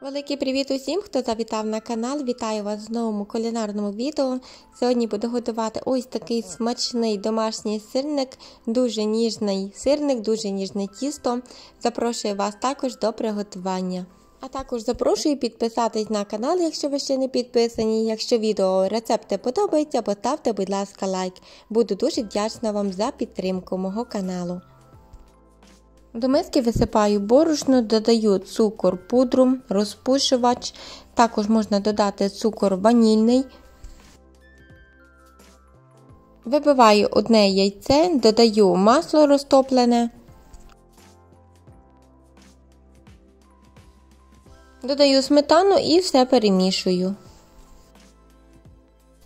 Великий привіт усім, хто завітав на канал. Вітаю вас в новому кулінарному відео. Сьогодні буду готувати ось такий смачний домашній сирник, дуже ніжний сирник, дуже ніжне тісто. Запрошую вас також до приготування. А також запрошую підписатись на канал, якщо ви ще не підписані. Якщо відео рецепти подобаються, поставте, будь ласка, лайк. Буду дуже вдячна вам за підтримку мого каналу. До миски висипаю борошно, додаю цукор, пудру, розпушувач. Також можна додати цукор ванільний. Вибиваю одне яйце, додаю масло розтоплене. Додаю сметану і все перемішую.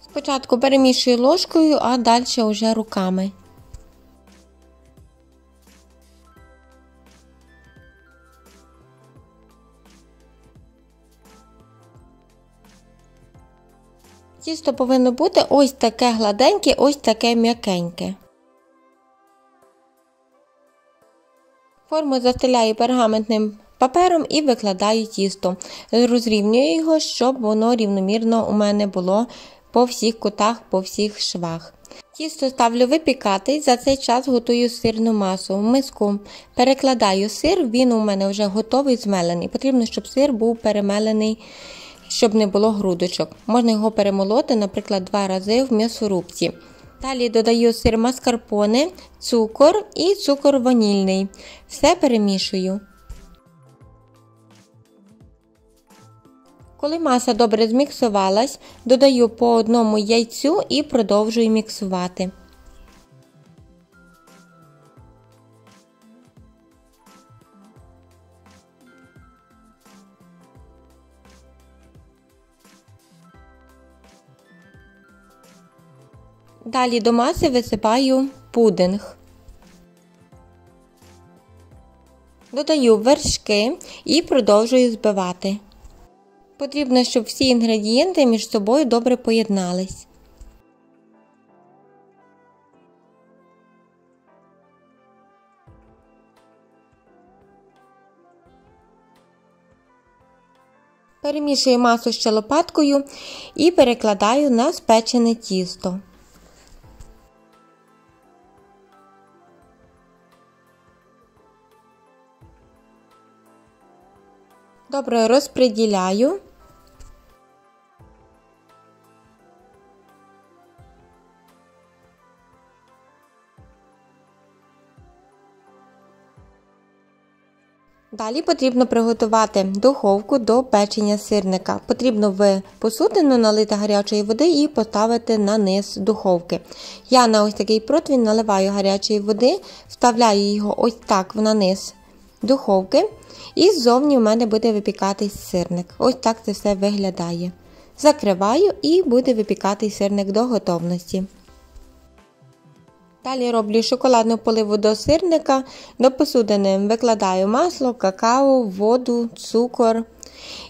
Спочатку перемішую ложкою, а далі вже руками. Тісто повинно бути ось таке гладеньке, ось таке м'якеньке. Форму застеляю пергаментним папером і викладаю тісто. Розрівнюю його, щоб воно рівномірно у мене було по всіх кутах, по всіх швах. Тісто ставлю випікати, за цей час готую сирну масу. В миску перекладаю сир, він у мене вже готовий змелений. Потрібно, щоб сир був перемелений щоб не було грудочок. Можна його перемолоти, наприклад, два рази в м'ясорубці. Далі додаю сир маскарпоне, цукор і цукор ванільний. Все перемішую. Коли маса добре зміксувалась, додаю по одному яйцю і продовжую міксувати. Далі до маси висипаю пудинг. Додаю вершки і продовжую збивати. Потрібно, щоб всі інгредієнти між собою добре поєднались. Перемішую масу ще лопаткою і перекладаю на спечене тісто. Добре розподіляю. Далі потрібно приготувати духовку до печення сирника. Потрібно в посудину налити гарячої води і поставити на низ духовки. Я на ось такий противень наливаю гарячої води, вставляю його ось так на низ духовки. І ззовні у мене буде випікатись сирник. Ось так це все виглядає. Закриваю і буде випікатись сирник до готовності. Далі роблю шоколадну поливу до сирника, до посудини викладаю масло, какао, воду, цукор.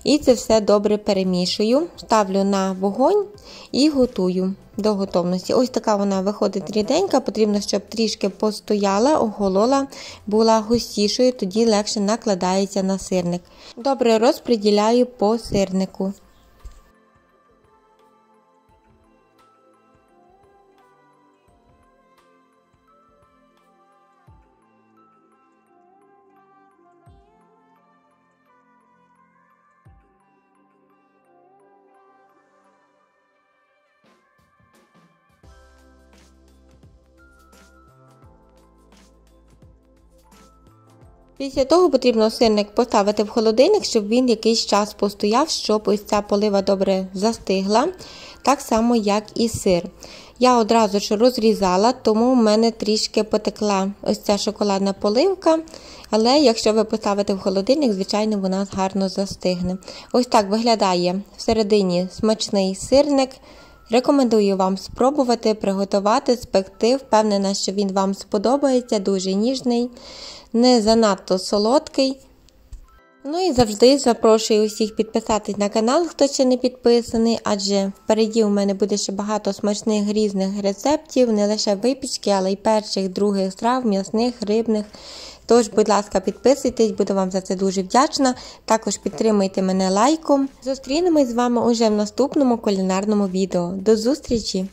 І це все добре перемішую, ставлю на вогонь і готую до готовності. Ось така вона виходить ріденька, потрібно, щоб трішки постояла, оголола, була густішою, тоді легше накладається на сирник. Добре розподіляю по сирнику. Після того потрібно сирник поставити в холодильник, щоб він якийсь час постояв, щоб ось ця полива добре застигла, так само, як і сир. Я одразу ж розрізала, тому в мене трішки потекла ось ця шоколадна поливка. Але якщо ви поставите в холодильник, звичайно, вона гарно застигне. Ось так виглядає всередині смачний сирник. Рекомендую вам спробувати, приготувати, спекти. Впевнена, що він вам сподобається, дуже ніжний не занадто солодкий. Ну і завжди запрошую усіх підписатись на канал, хто ще не підписаний, адже впереді у мене буде ще багато смачних різних рецептів, не лише випічки, але й перших, других страв, м'ясних, рибних. Тож, будь ласка, підписуйтесь, буду вам за це дуже вдячна. Також підтримуйте мене лайком. Зустрінемось з вами уже в наступному кулінарному відео. До зустрічі!